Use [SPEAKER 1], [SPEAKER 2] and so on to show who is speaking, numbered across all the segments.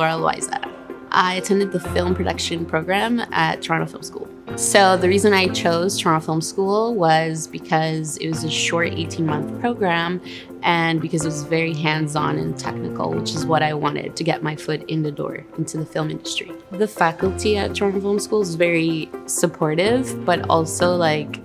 [SPEAKER 1] Laura Loaiza. I attended the film production program at Toronto Film School. So the reason I chose Toronto Film School was because it was a short 18 month program and because it was very hands-on and technical, which is what I wanted to get my foot in the door into the film industry. The faculty at Toronto Film School is very supportive, but also like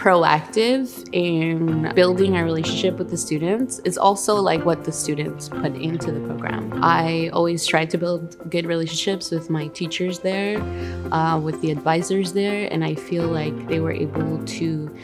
[SPEAKER 1] proactive in building a relationship with the students is also like what the students put into the program. I always try to build good relationships with my teachers there, uh, with the advisors there, and I feel like they were able to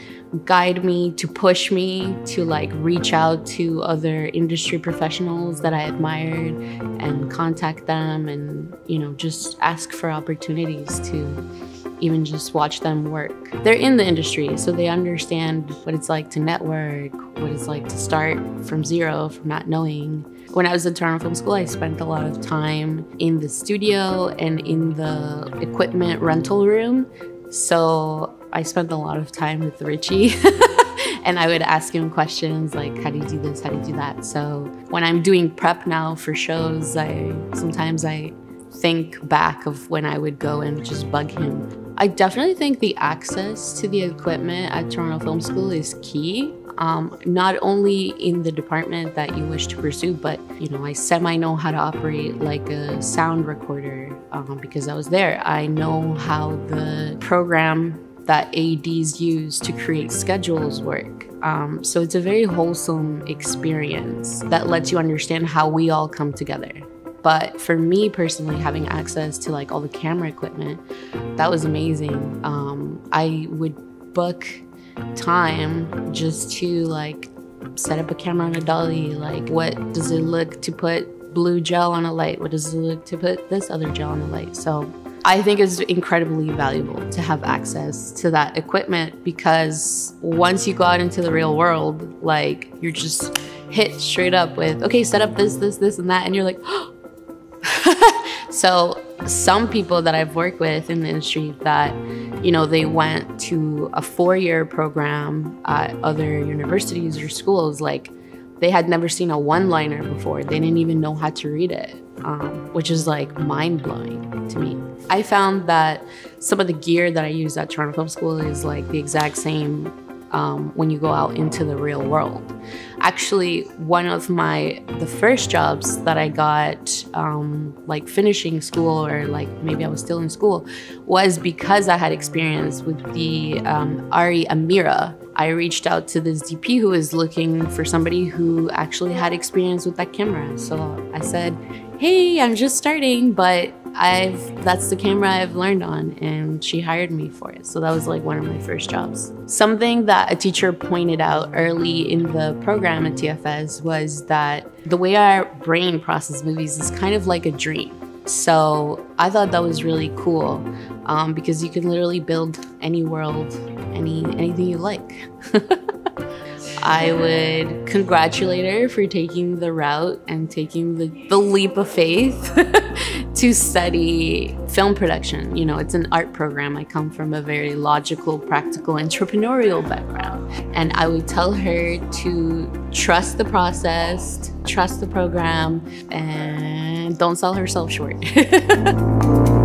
[SPEAKER 1] guide me, to push me to like reach out to other industry professionals that I admired and contact them and, you know, just ask for opportunities to even just watch them work. They're in the industry, so they understand what it's like to network, what it's like to start from zero, from not knowing. When I was at Toronto Film School, I spent a lot of time in the studio and in the equipment rental room. So I spent a lot of time with Richie. and I would ask him questions like, how do you do this? How do you do that? So when I'm doing prep now for shows, I sometimes I think back of when I would go and just bug him I definitely think the access to the equipment at Toronto Film School is key. Um, not only in the department that you wish to pursue, but you know, I semi know how to operate like a sound recorder um, because I was there. I know how the program that ADs use to create schedules work. Um, so it's a very wholesome experience that lets you understand how we all come together. But for me personally, having access to like all the camera equipment, that was amazing. Um, I would book time just to like set up a camera on a dolly. Like, what does it look to put blue gel on a light? What does it look to put this other gel on a light? So I think it's incredibly valuable to have access to that equipment because once you go out into the real world, like you're just hit straight up with, okay, set up this, this, this, and that. And you're like, oh, so some people that I've worked with in the industry that, you know, they went to a four-year program at other universities or schools, like they had never seen a one-liner before. They didn't even know how to read it, um, which is like mind-blowing to me. I found that some of the gear that I use at Toronto Film School is like the exact same um, when you go out into the real world. Actually, one of my the first jobs that I got, um, like finishing school or like maybe I was still in school, was because I had experience with the um, ARRI Amira. I reached out to this DP who was looking for somebody who actually had experience with that camera. So I said, "Hey, I'm just starting, but I've that's the camera I've learned on and she hired me for it. So that was like one of my first jobs. Something that a teacher pointed out early in the program at TFS was that the way our brain processes movies is kind of like a dream. So I thought that was really cool um, because you can literally build any world, any anything you like. I would congratulate her for taking the route and taking the, the leap of faith to study film production. You know, it's an art program. I come from a very logical, practical, entrepreneurial background. And I would tell her to trust the process, trust the program, and don't sell herself short.